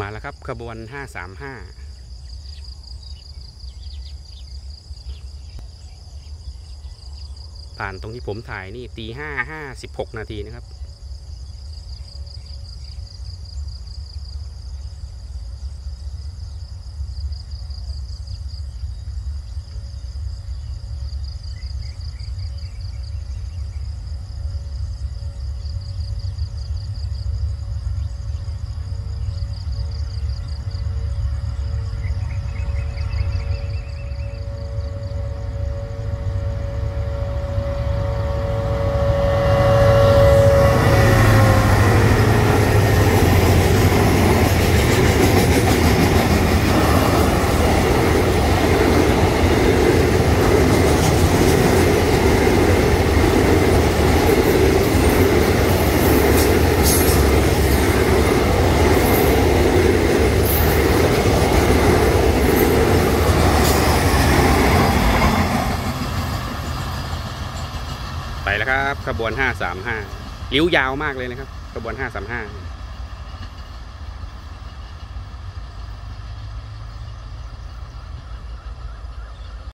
มาแล้วครับขบวน 535ผ่านตรงที่ผมถ่ายนี่ตีห้าห้าสิบหกนาทีนะครับ ไปแล้วครับขบวน 535ลิ้วยาวมากเลยนะครับขบวน 535